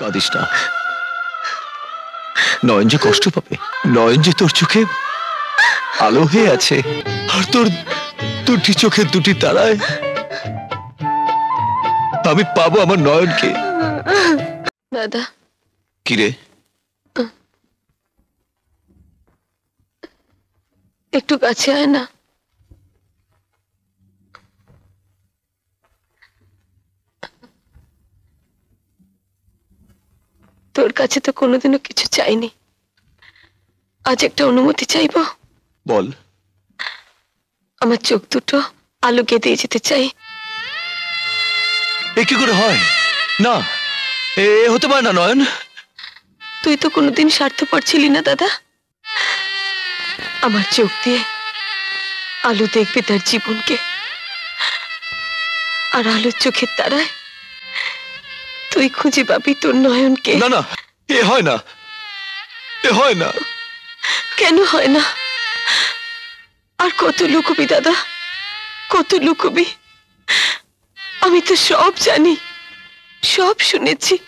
কাঁদিস না। নয়ন যে কষ্ট পাবে নয়ন যে তোর চোখে আলো হয়ে আছে আর তোর দুটি চোখের দুটি তারায় আমি পাবো আমার নয়নকে। দাদা। কিরে একটু কাছে আয় না। তোর কাছে তো কোনোদিনও কিছু চাইনি। আজ একটা অনুমতি চাইব? বল। আমার চোখ দুটো আলোকে দিয়ে যেতে চাই। এ কি করে হয়? না এ হতে পারে না নয়ন। তুই তো কোনোদিন স্বার্থপর ছিলি না দাদা। আমার চোখ দিয়ে আলো দেখবে তার জীবনকে। আর আলোর চোখের তারায় তুই খুঁজে পাবি তোর নয়নকে। না না এ হয় না। এ হয় না। কেন হয় না? আর কত লুকবি দাদা? কত লুকুবি? আমি তো সব জানি সব শুনেছি।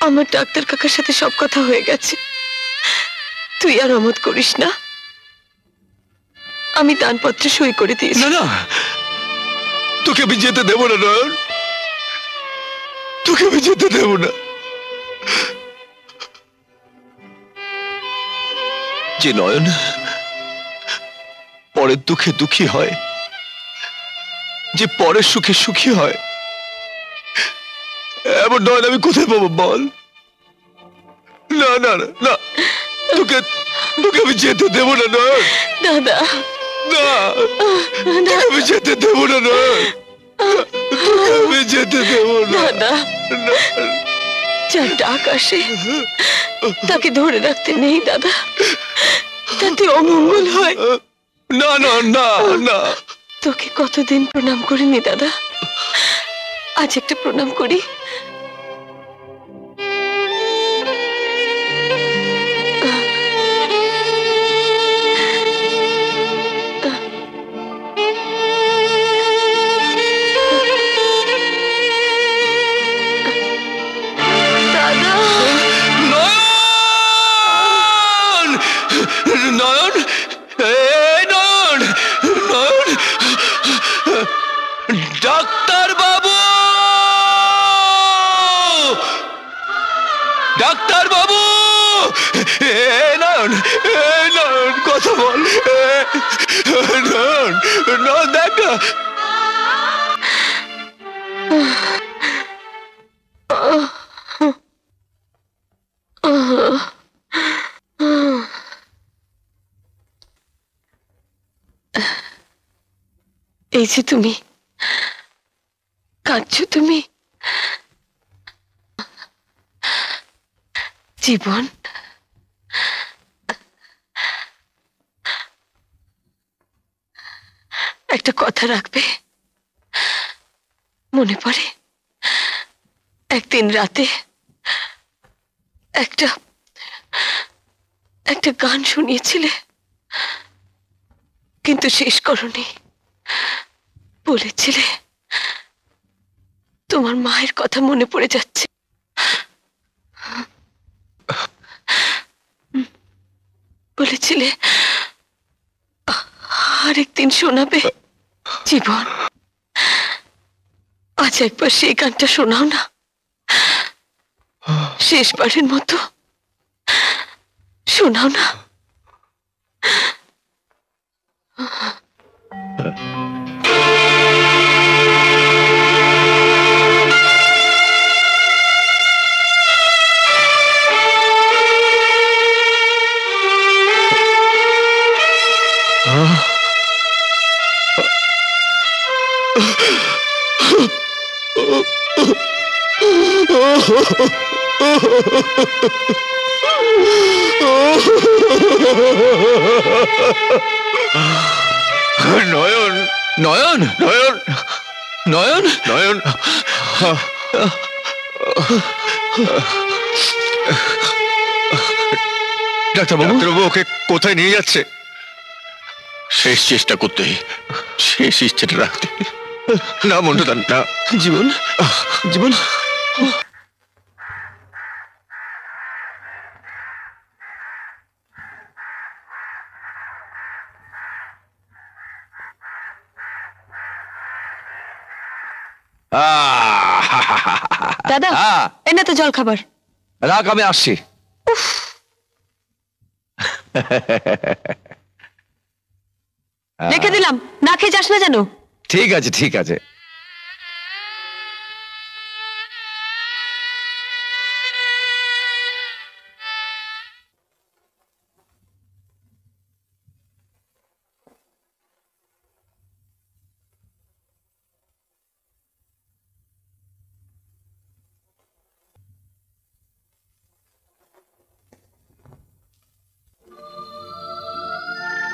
আমার ডাক্তার কাকার সাথে সব কথা হয়ে গেছে। তুই আর অমত করিস না। আমি দানপত্রে সই করে দিয়েছি। না না তোকে আমি যেতে দেবো না নয়ন। তোকে আমি যেতে দেবো না। যে নয়ন পরের দুঃখে দুঃখী হয় যে পরের সুখে সুখী হয় এমন নয়ন আমি কোথায় পাবো বল? না না না, তোকে তোকে আমি যেতে দেবো না নয়ন। দাদা। না তোকে আমি যেতে দেবো না নয়ন। তোকে আমি যেতে দেবো দাদা। যার ডাক আসে তাকে ধরে রাখতে নেই দাদা। তাতে অমঙ্গল হয়। না না না না। তোকে কতদিন প্রণাম করিনি দাদা। আজ একটা প্রণাম করি। নয়ন এই নয়ন নয়ন ডাক্তার বাবু ডাক্তার বাবু এ নয়ন কথা বল। এ, নয়ন নয়ন দেখ না। এই তুমি, কাঁদছো তুমি। জীবন, একটা কথা রাখবে। মনে পড়ে? একদিন রাতে একটা একটা গান শুনিয়েছিলে, কিন্তু শেষ করনি। বলেছিলে। তোমার মায়ের কথা মনে পড়ে যাচ্ছে। বলেছিলে, আরেকদিন শোনাবে জীবন। আজ একবার সেই গানটা শোনাও না। শেষবারের মতো শোনাও না। নয়ন। নয়ন? নয়ন। নয়ন? নয়ন। ডাক্তারবাবু? ডাক্তারবাবু ওকে কোথায় নিয়ে যাচ্ছে? শেষ চেষ্টা করতে শেষ ইচ্ছেটা রাখতে। না মন্টুদান না। জীবন জীবন আহ, দাদা হ্যাঁ। এনে তো জল খাবার। রাখ আমি আসছি। রেখে দিলাম। না খেয়ে যাস না জানো ঠিক আছে ঠিক আছে।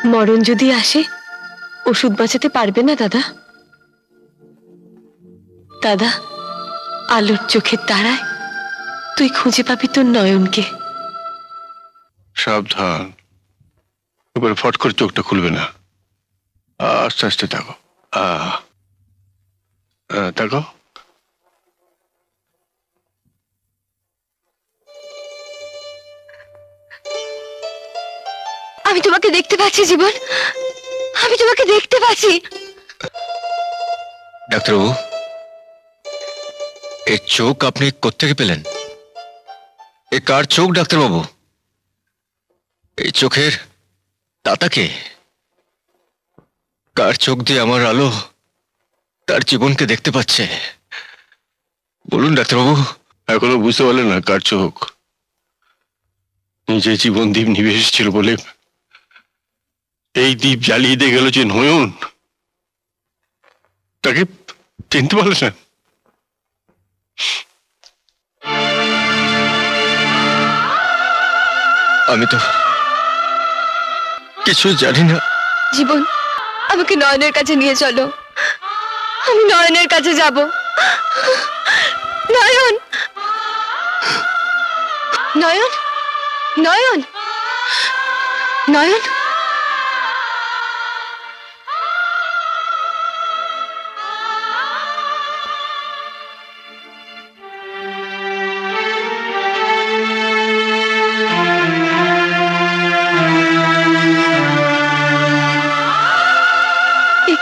মরণ যদি আসে, ওষুধ বাঁচাতে পারবে না দাদা? দাদা, আলোর চোখের তারায় তুই খুঁজে পাবি তোর নয়নকে। সাবধান। এবার ফট করে চোখটা খুলবে না। আস্তে আস্তে থাকো আহ। থাকো আমি তোমাকে দেখতে পাচ্ছি জীবন। আমি তোমাকে দেখতে পাচ্ছি। ডাক্তারবাবু এই চোখ আপনি কোত্থেকে পেলেন? এ কার চোখ ডাক্তারবাবু? এই চোখের তাতাকে কার চোখ দিয়ে আমার আলো তার জীবনকে দেখতে পাচ্ছে? বলুন ডাক্তারবাবু। এখনও বুঝতে পারলে না কার চোখ। নিজে জীবন দ্বীপ নিবেশ ছিল বলে এই দ্বীপ জ্বালিয়ে দিয়ে গেল যে নয়ন। তাকে চিনতে পারলে না আমি তো কিছু জানি না। জীবন, আমাকে নয়নের কাছে নিয়ে চলো। আমি নয়নের কাছে যাব। নয়ন! নয়ন! নয়ন! নয়ন!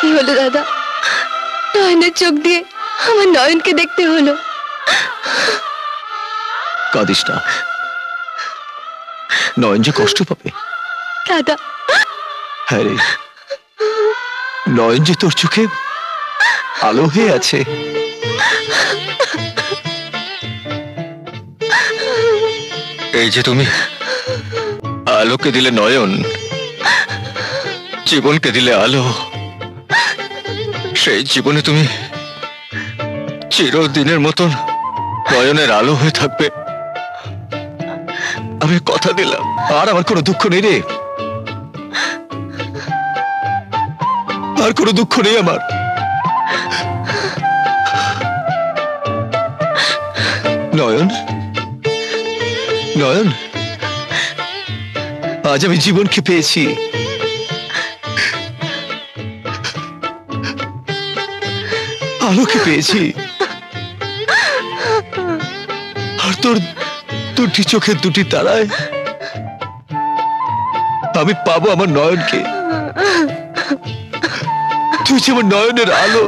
কি হলো দাদা? নয়নের চোখ দিয়ে আমার নয়নকে দেখতে হলো। কাঁদিস না। নয়ন যে কষ্ট পাবে। দাদা। হ্যাঁ রে। নয়ন যে তোর চোখে আলো হয়ে আছে। এই যে তুমি আলোকে দিলে নয়ন জীবনকে দিলে আলো। সেই জীবনে তুমি চিরদিনের মতন নয়নের আলো হয়ে থাকবে। আমি কথা দিলাম, আর আমার কোনো দুঃখ নেই রে। আর কোনো দুঃখ নেই আমার। নয়ন নয়ন, আজ আমি জীবনকে পেয়েছি? আলোকে পেয়েছি। আর তোর দুটি চোখের দুটি তারায় আমি পাবো আমার নয়নকে। তুই যে আমার নয়নের আলো।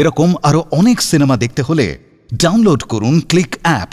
এরকম আরও অনেক সিনেমা দেখতে হলে ডাউনলোড করুন ক্লিক অ্যাপ।